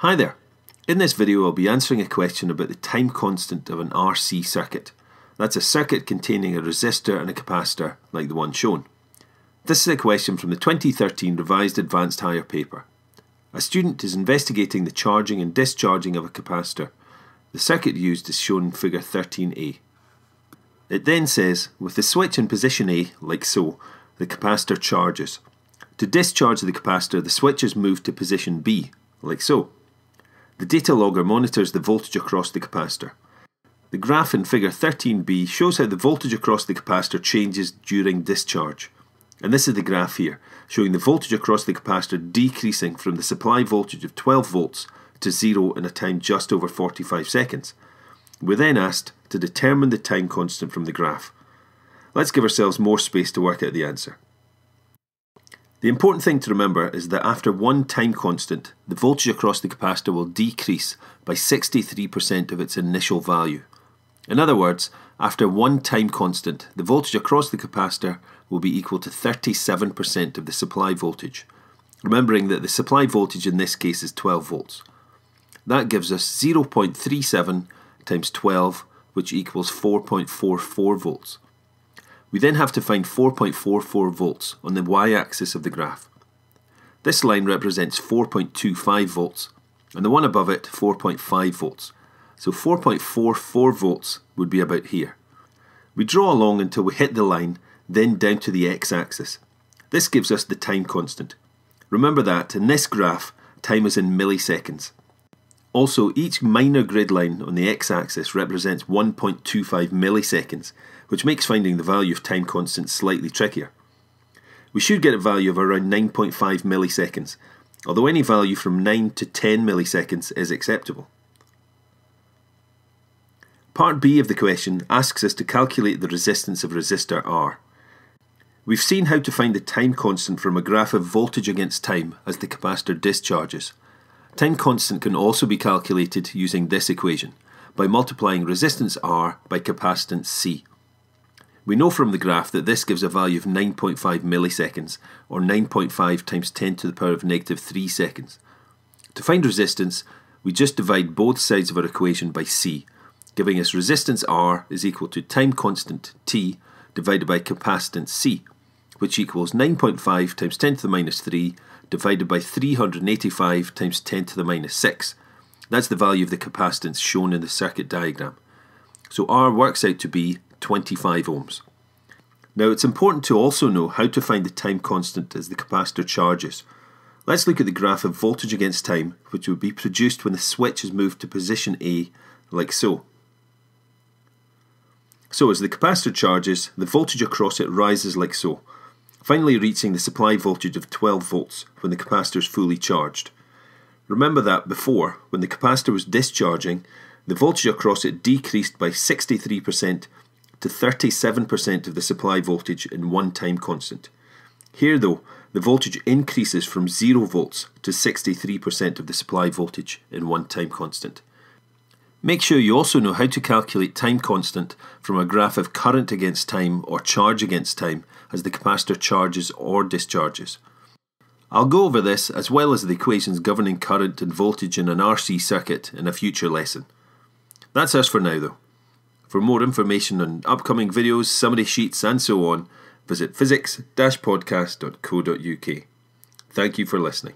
Hi there. In this video I'll be answering a question about the time constant of an RC circuit. That's a circuit containing a resistor and a capacitor like the one shown. This is a question from the 2013 Revised Advanced Higher paper. A student is investigating the charging and discharging of a capacitor. The circuit used is shown in figure 13a. It then says, with the switch in position A, like so, the capacitor charges. To discharge the capacitor, the switch is moved to position B, like so. The data logger monitors the voltage across the capacitor. The graph in figure 13b shows how the voltage across the capacitor changes during discharge. And this is the graph here, showing the voltage across the capacitor decreasing from the supply voltage of 12 volts to zero in a time just over 45 seconds. We're then asked to determine the time constant from the graph. Let's give ourselves more space to work out the answer. The important thing to remember is that after one time constant, the voltage across the capacitor will decrease by 63% of its initial value. In other words, after one time constant, the voltage across the capacitor will be equal to 37% of the supply voltage, remembering that the supply voltage in this case is 12 volts. That gives us 0.37 times 12, which equals 4.44 volts. We then have to find 4.44 volts on the y-axis of the graph. This line represents 4.25 volts, and the one above it 4.5 volts. So 4.44 volts would be about here. We draw along until we hit the line, then down to the x-axis. This gives us the time constant. Remember that in this graph, time is in milliseconds. Also, each minor grid line on the x-axis represents 1.25 milliseconds, which makes finding the value of time constant slightly trickier. We should get a value of around 9.5 milliseconds, although any value from 9 to 10 milliseconds is acceptable. Part B of the question asks us to calculate the resistance of resistor R. We've seen how to find the time constant from a graph of voltage against time as the capacitor discharges. Time constant can also be calculated using this equation, by multiplying resistance R by capacitance C. We know from the graph that this gives a value of 9.5 milliseconds, or 9.5 times 10 to the power of negative 3 seconds. To find resistance, we just divide both sides of our equation by C, giving us resistance R is equal to time constant T divided by capacitance C, which equals 9.5 times 10 to the minus 3 divided by 385 times 10 to the minus 6. That's the value of the capacitance shown in the circuit diagram. So R works out to be 25 ohms. Now it's important to also know how to find the time constant as the capacitor charges. Let's look at the graph of voltage against time, which would be produced when the switch is moved to position A, like so. So as the capacitor charges, the voltage across it rises like so finally reaching the supply voltage of 12 volts when the capacitor is fully charged. Remember that before, when the capacitor was discharging, the voltage across it decreased by 63% to 37% of the supply voltage in one time constant. Here, though, the voltage increases from 0 volts to 63% of the supply voltage in one time constant. Make sure you also know how to calculate time constant from a graph of current against time or charge against time as the capacitor charges or discharges. I'll go over this as well as the equations governing current and voltage in an RC circuit in a future lesson. That's us for now though. For more information on upcoming videos, summary sheets and so on, visit physics-podcast.co.uk. Thank you for listening.